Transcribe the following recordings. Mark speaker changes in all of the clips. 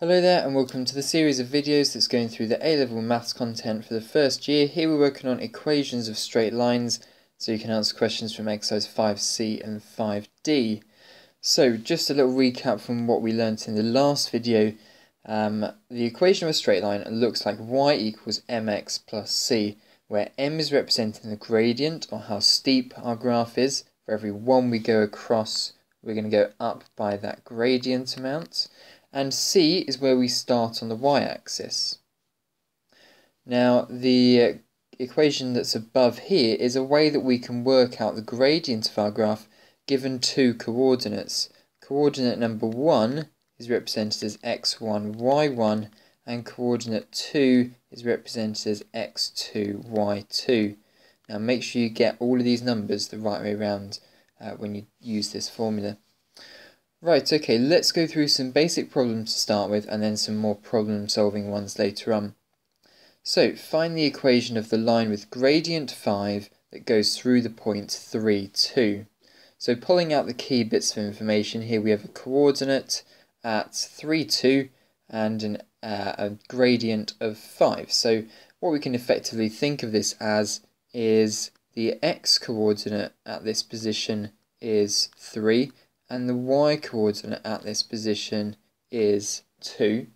Speaker 1: Hello there and welcome to the series of videos that's going through the A-level maths content for the first year. Here we're working on equations of straight lines so you can answer questions from exercise 5c and 5d. So just a little recap from what we learnt in the last video. Um, the equation of a straight line looks like y equals mx plus c where m is representing the gradient or how steep our graph is. For every one we go across we're going to go up by that gradient amount and C is where we start on the y-axis. Now the equation that's above here is a way that we can work out the gradient of our graph given two coordinates. Coordinate number 1 is represented as x1, y1 and coordinate 2 is represented as x2, y2. Now make sure you get all of these numbers the right way around uh, when you use this formula. Right, okay, let's go through some basic problems to start with and then some more problem solving ones later on. So, find the equation of the line with gradient 5 that goes through the point 3, 2. So pulling out the key bits of information, here we have a coordinate at 3, 2 and an, uh, a gradient of 5. So what we can effectively think of this as is the x coordinate at this position is 3 and the y coordinate at this position is 2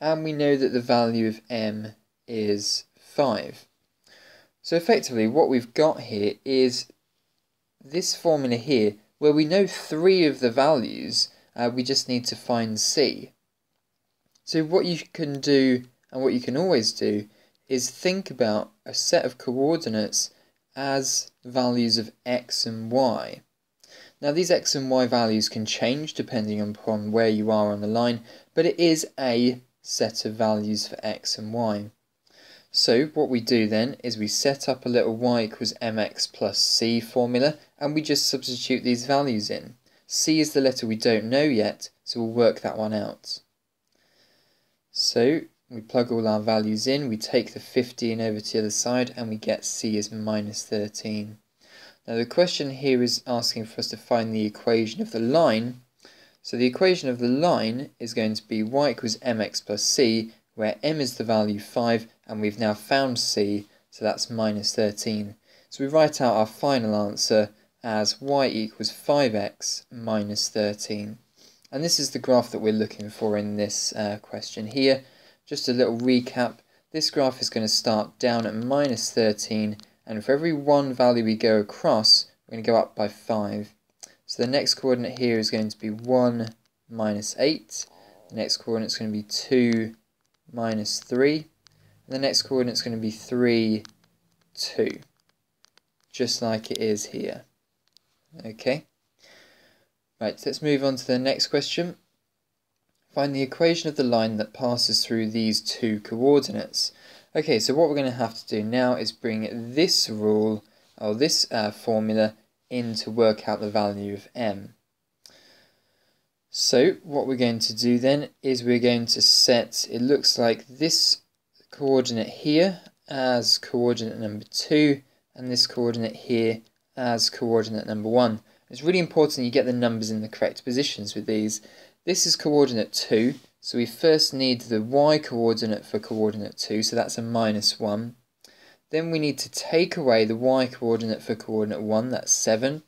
Speaker 1: and we know that the value of m is 5. So effectively what we've got here is this formula here where we know three of the values uh, we just need to find c. So what you can do and what you can always do is think about a set of coordinates as values of x and y. Now these x and y values can change depending upon where you are on the line, but it is a set of values for x and y. So what we do then is we set up a little y equals mx plus c formula and we just substitute these values in. c is the letter we don't know yet, so we'll work that one out. So we plug all our values in, we take the 15 over to the other side and we get c is minus 13. Now the question here is asking for us to find the equation of the line. So the equation of the line is going to be y equals mx plus c, where m is the value 5, and we've now found c, so that's minus 13. So we write out our final answer as y equals 5x minus 13. And this is the graph that we're looking for in this uh, question here. Just a little recap, this graph is going to start down at minus 13 and for every one value we go across, we're going to go up by 5. So the next coordinate here is going to be 1 minus 8. The next coordinate is going to be 2 minus 3. And the next coordinate is going to be 3, 2. Just like it is here. Okay. Right, let's move on to the next question. Find the equation of the line that passes through these two coordinates. Okay, so what we're going to have to do now is bring this rule, or this uh, formula, in to work out the value of m. So what we're going to do then is we're going to set, it looks like this coordinate here as coordinate number 2, and this coordinate here as coordinate number 1. It's really important you get the numbers in the correct positions with these. This is coordinate 2, so we first need the y coordinate for coordinate 2, so that's a minus 1. Then we need to take away the y coordinate for coordinate 1, that's 7.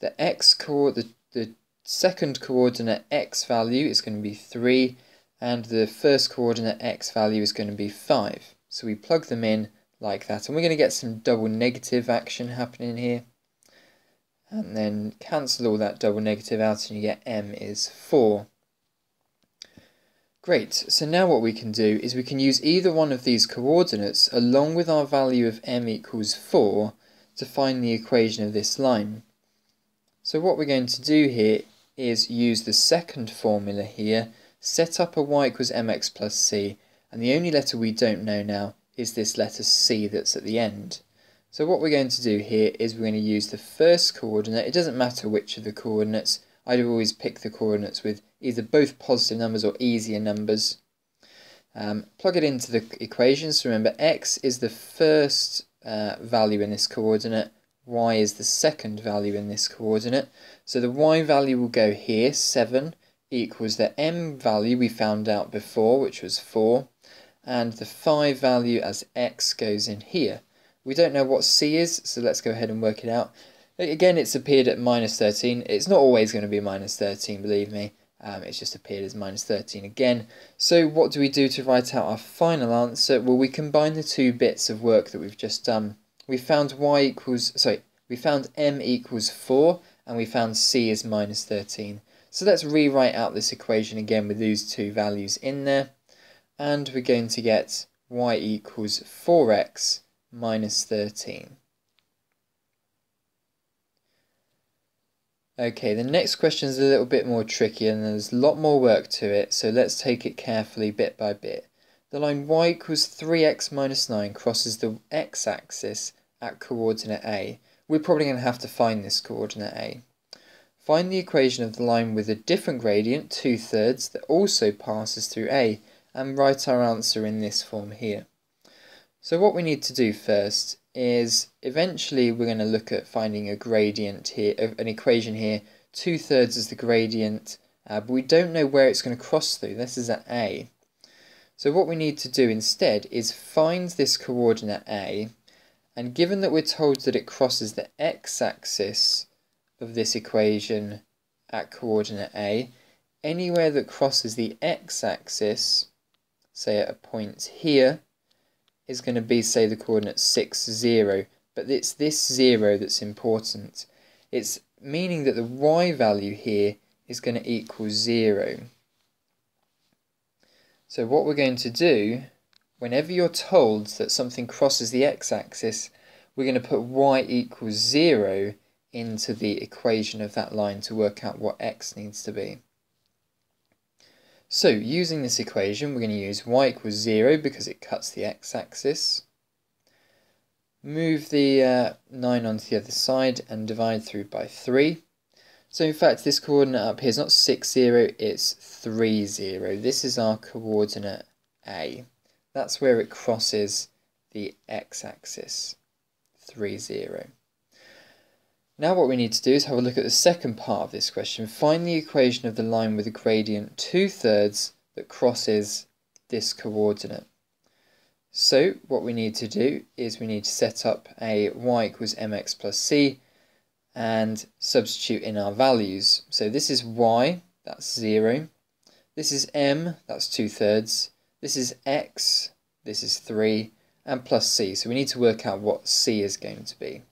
Speaker 1: The x co the, the second coordinate x value is going to be 3, and the first coordinate x value is going to be 5. So we plug them in like that, and we're going to get some double negative action happening here. And then cancel all that double negative out, and you get m is 4. Great, so now what we can do is we can use either one of these coordinates along with our value of m equals 4 to find the equation of this line. So what we're going to do here is use the second formula here, set up a y equals mx plus c, and the only letter we don't know now is this letter c that's at the end. So what we're going to do here is we're going to use the first coordinate, it doesn't matter which of the coordinates, I'd always pick the coordinates with either both positive numbers or easier numbers. Um, plug it into the equations. Remember, x is the first uh, value in this coordinate, y is the second value in this coordinate. So the y value will go here, 7, equals the m value we found out before, which was 4, and the 5 value as x goes in here. We don't know what c is, so let's go ahead and work it out. Again, it's appeared at minus 13. It's not always going to be minus 13, believe me. Um, it's just appeared as minus 13 again. So what do we do to write out our final answer? Well, we combine the two bits of work that we've just done. We found y equals, sorry, we found m equals 4, and we found c is minus 13. So let's rewrite out this equation again with these two values in there. And we're going to get y equals 4x minus 13. Okay, the next question is a little bit more tricky and there's a lot more work to it, so let's take it carefully bit by bit. The line y equals 3x minus 9 crosses the x-axis at coordinate A. We're probably going to have to find this coordinate A. Find the equation of the line with a different gradient, 2 thirds, that also passes through A, and write our answer in this form here. So what we need to do first is eventually we're going to look at finding a gradient here, an equation here, two thirds is the gradient, uh, but we don't know where it's going to cross through, this is at A. So what we need to do instead is find this coordinate A, and given that we're told that it crosses the x-axis of this equation at coordinate A, anywhere that crosses the x-axis, say at a point here, is going to be, say, the coordinate 6, 0. But it's this 0 that's important. It's meaning that the y value here is going to equal 0. So what we're going to do, whenever you're told that something crosses the x-axis, we're going to put y equals 0 into the equation of that line to work out what x needs to be. So using this equation, we're going to use y equals 0 because it cuts the x-axis. Move the uh, 9 onto the other side and divide through by 3. So in fact, this coordinate up here is not 6, 0, it's 3, 0. This is our coordinate A. That's where it crosses the x-axis, 3, 0. Now what we need to do is have a look at the second part of this question. Find the equation of the line with a gradient 2 thirds that crosses this coordinate. So what we need to do is we need to set up a y equals mx plus c and substitute in our values. So this is y, that's 0. This is m, that's 2 thirds. This is x, this is 3, and plus c. So we need to work out what c is going to be.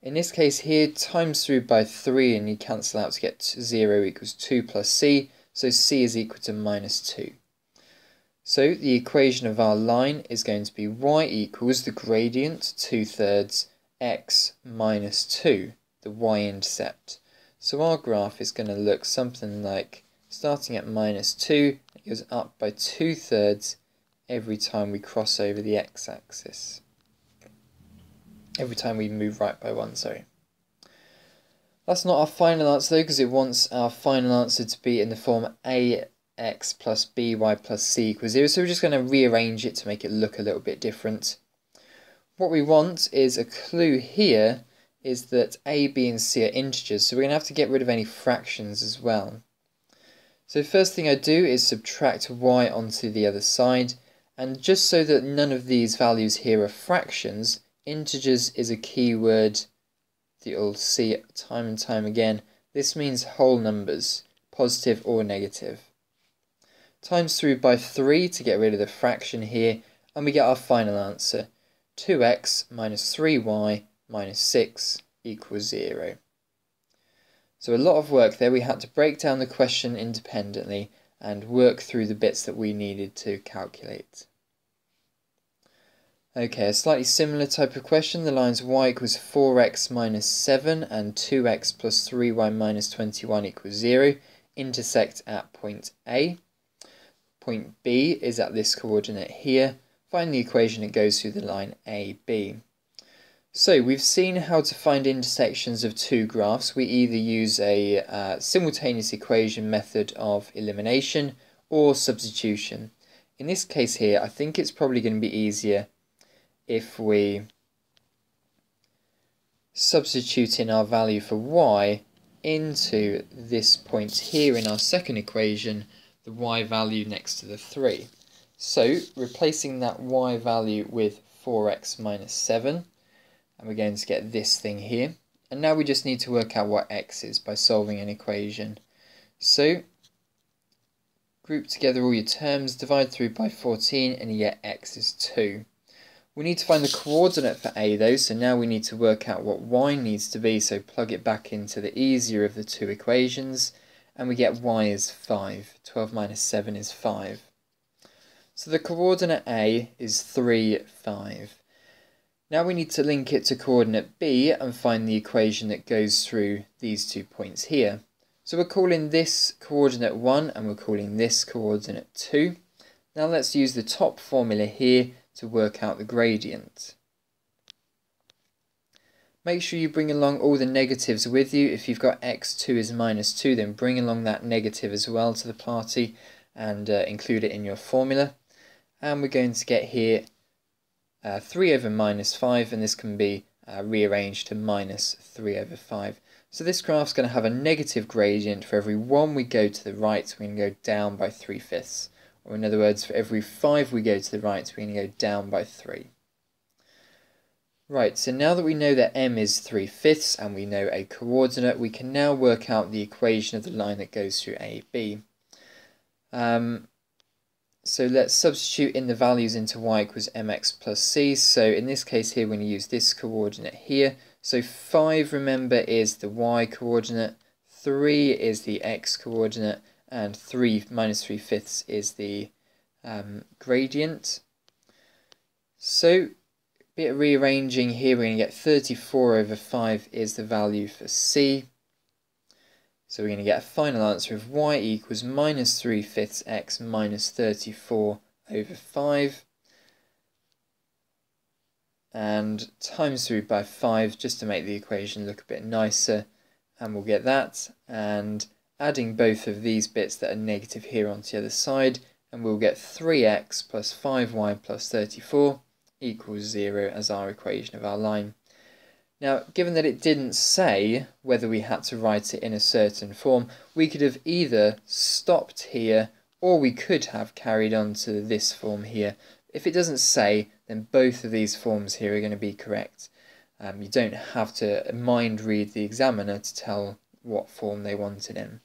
Speaker 1: In this case here, times through by 3 and you cancel out to get 0 equals 2 plus c, so c is equal to minus 2. So the equation of our line is going to be y equals the gradient 2 thirds x minus 2, the y-intercept. So our graph is going to look something like starting at minus 2, it goes up by 2 thirds every time we cross over the x-axis every time we move right by one, sorry. That's not our final answer though, because it wants our final answer to be in the form ax plus by plus c equals 0, so we're just going to rearrange it to make it look a little bit different. What we want is a clue here is that a, b and c are integers, so we're going to have to get rid of any fractions as well. So first thing I do is subtract y onto the other side, and just so that none of these values here are fractions, integers is a keyword that you'll see time and time again. This means whole numbers, positive or negative. Times through by 3 to get rid of the fraction here, and we get our final answer. 2x minus 3y minus 6 equals 0. So a lot of work there. We had to break down the question independently and work through the bits that we needed to calculate. Okay, a slightly similar type of question. The lines y equals 4x minus 7 and 2x plus 3y minus 21 equals 0 intersect at point A. Point B is at this coordinate here. Find the equation that goes through the line AB. So we've seen how to find intersections of two graphs. We either use a uh, simultaneous equation method of elimination or substitution. In this case here, I think it's probably going to be easier if we substitute in our value for y into this point here in our second equation, the y value next to the 3. So, replacing that y value with 4x minus 7, and we're going to get this thing here. And now we just need to work out what x is by solving an equation. So, group together all your terms, divide through by 14, and you get x is 2. We need to find the coordinate for a though, so now we need to work out what y needs to be, so plug it back into the easier of the two equations, and we get y is 5. 12 minus 7 is 5. So the coordinate a is 3, 5. Now we need to link it to coordinate b and find the equation that goes through these two points here. So we're calling this coordinate 1 and we're calling this coordinate 2. Now let's use the top formula here to work out the gradient. Make sure you bring along all the negatives with you. If you've got x2 is minus 2, then bring along that negative as well to the party and uh, include it in your formula. And we're going to get here uh, 3 over minus 5, and this can be uh, rearranged to minus 3 over 5. So this graph's going to have a negative gradient for every 1 we go to the right, going to go down by 3 fifths. Or in other words, for every 5 we go to the right, we're going to go down by 3. Right, so now that we know that m is 3 fifths and we know a coordinate, we can now work out the equation of the line that goes through AB. Um, so let's substitute in the values into y equals mx plus c. So in this case here, we're going to use this coordinate here. So 5, remember, is the y coordinate, 3 is the x coordinate, and 3 minus 3 fifths is the um, gradient. So, bit of rearranging here, we're going to get 34 over 5 is the value for C. So we're going to get a final answer of y equals minus 3 fifths x minus 34 over 5. And times through by 5 just to make the equation look a bit nicer. And we'll get that. And adding both of these bits that are negative here onto the other side, and we'll get 3x plus 5y plus 34 equals 0 as our equation of our line. Now, given that it didn't say whether we had to write it in a certain form, we could have either stopped here or we could have carried on to this form here. If it doesn't say, then both of these forms here are going to be correct. Um, you don't have to mind read the examiner to tell what form they want it in.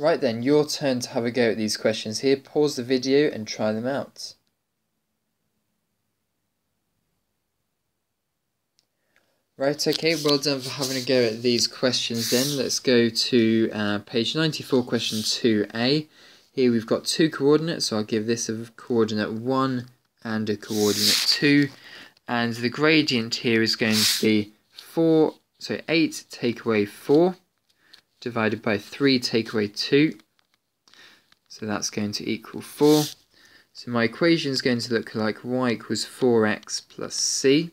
Speaker 1: Right then, your turn to have a go at these questions here. Pause the video and try them out. Right, okay, well done for having a go at these questions then. Let's go to uh, page 94, question 2a. Here we've got two coordinates, so I'll give this a coordinate 1 and a coordinate 2. And the gradient here is going to be 4, so 8 take away 4 divided by 3 take away 2. So that's going to equal 4. So my equation is going to look like y equals 4x plus c,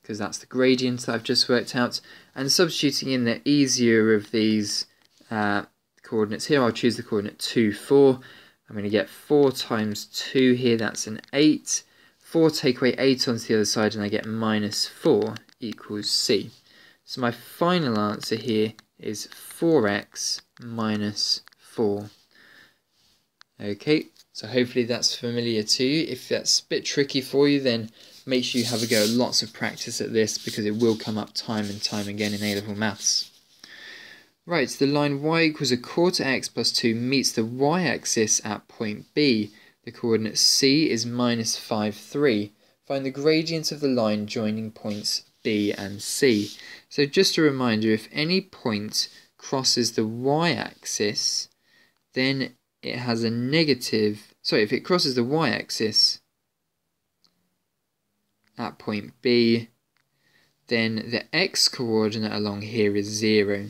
Speaker 1: because that's the gradient that I've just worked out. And substituting in the easier of these uh, coordinates here, I'll choose the coordinate 2, 4. I'm going to get 4 times 2 here, that's an 8. 4 take away 8 onto the other side, and I get minus 4 equals c. So my final answer here is 4x minus 4. Okay, so hopefully that's familiar to you. If that's a bit tricky for you, then make sure you have a go lots of practice at this because it will come up time and time again in A-level maths. Right, so the line y equals a quarter x plus 2 meets the y-axis at point B. The coordinate c is minus 5, 3. Find the gradient of the line joining points B and C. So just a reminder, if any point crosses the y-axis, then it has a negative, sorry, if it crosses the y-axis at point B, then the x-coordinate along here is 0.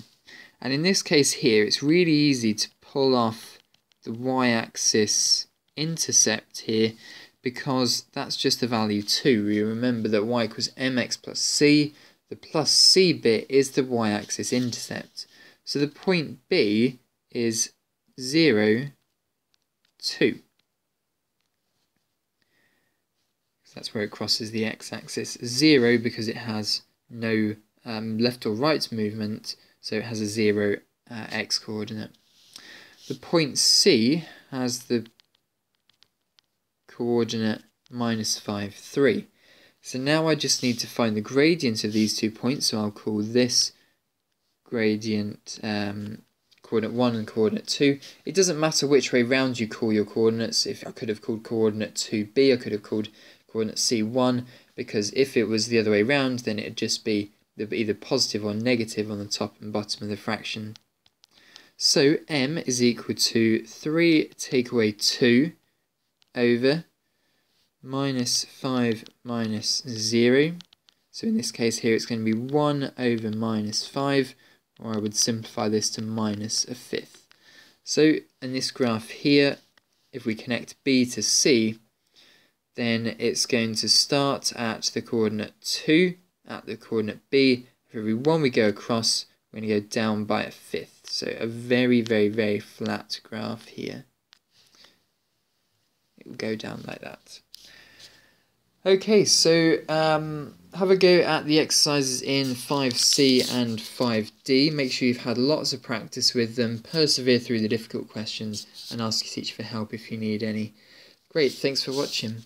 Speaker 1: And in this case here, it's really easy to pull off the y-axis intercept here because that's just the value 2. We remember that y equals mx plus c. The plus c bit is the y-axis intercept. So the point B is 0, 2. So that's where it crosses the x-axis. 0 because it has no um, left or right movement, so it has a 0 uh, x coordinate. The point C has the coordinate minus 5, 3. So now I just need to find the gradient of these two points, so I'll call this gradient um, coordinate 1 and coordinate 2. It doesn't matter which way round you call your coordinates. If I could have called coordinate 2b, I could have called coordinate c1, because if it was the other way round, then it'd just be either positive or negative on the top and bottom of the fraction. So m is equal to 3 take away 2 over minus 5 minus 0. So in this case here it's going to be 1 over minus 5 or I would simplify this to minus a fifth. So in this graph here, if we connect B to C, then it's going to start at the coordinate 2, at the coordinate B. For every one we go across, we're going to go down by a fifth. So a very, very, very flat graph here. It go down like that. Okay, so um, have a go at the exercises in 5C and 5D. Make sure you've had lots of practice with them. Persevere through the difficult questions and ask your teacher for help if you need any. Great, thanks for watching.